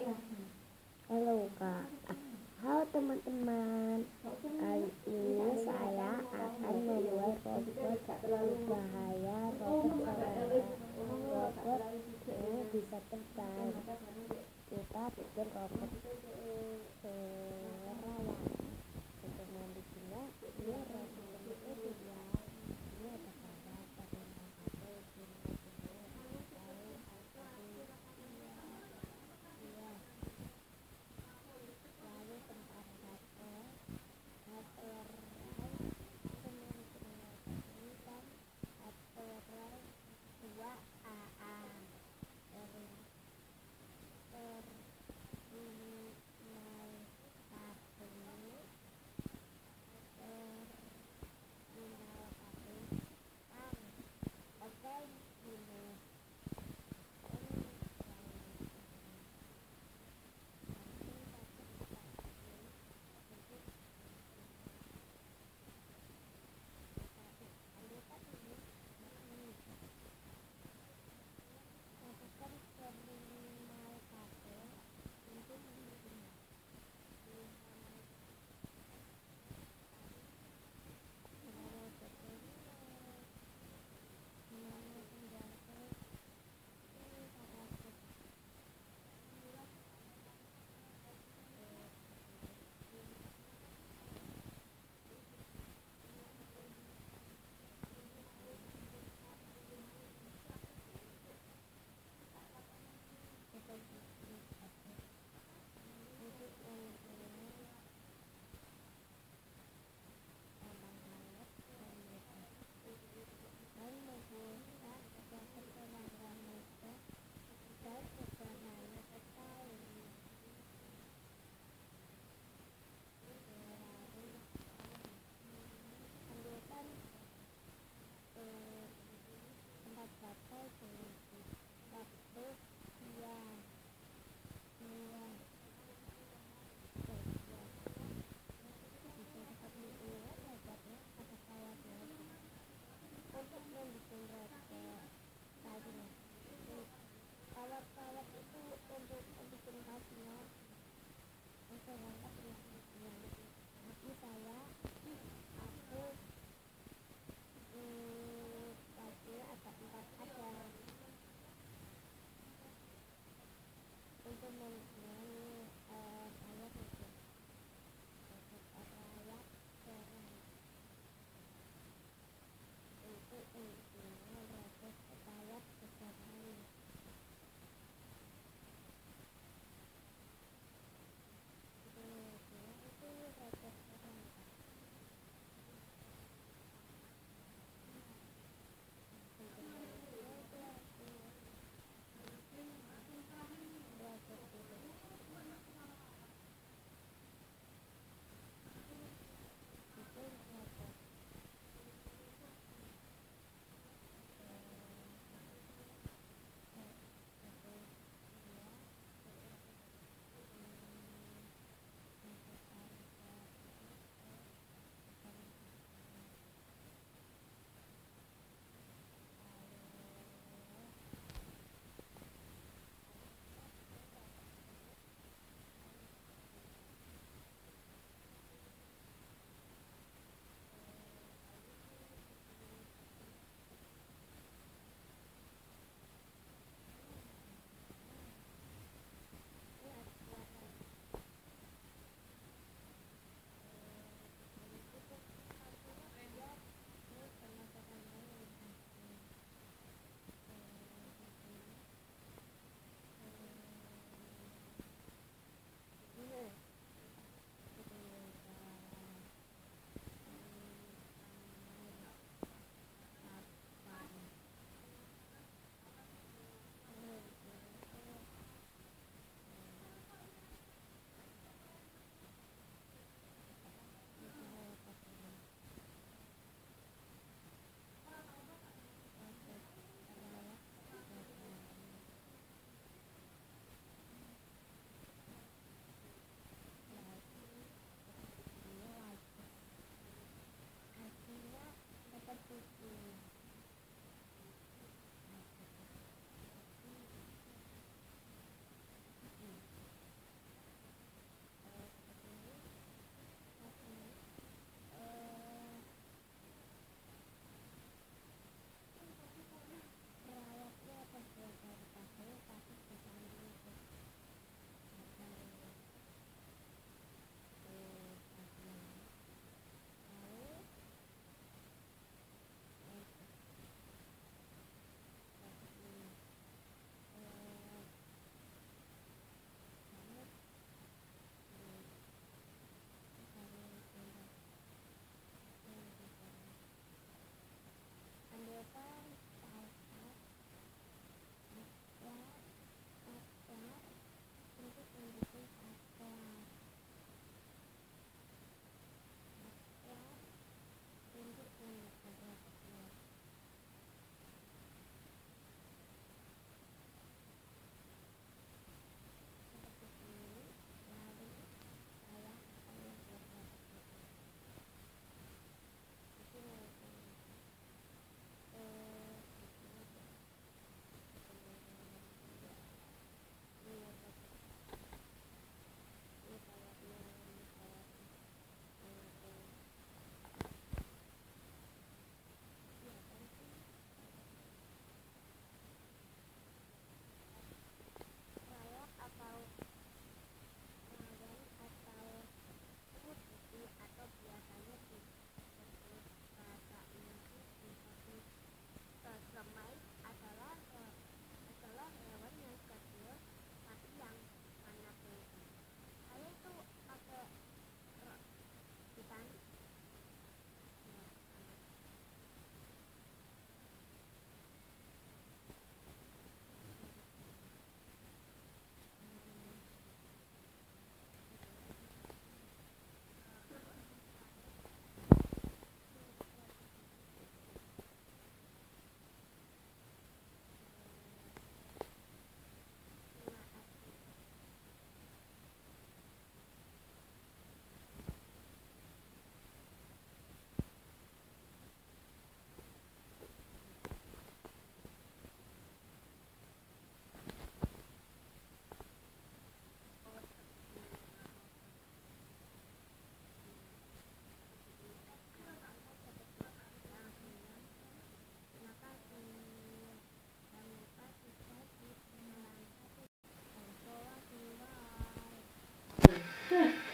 ya. Halo kak. Halo teman-teman. Kali ini saya akan membuat robot berbahaya Robot Robot ini bisa terbang. Kita bikin robot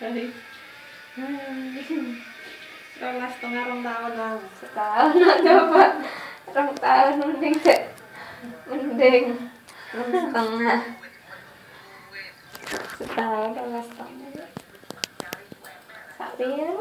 Ay. Rong last nga rong taon na. Sa taon na dapat. Rong taon munding sa... Munding. Rong taon na. Sa taon, rong last taon na. Sa tingin?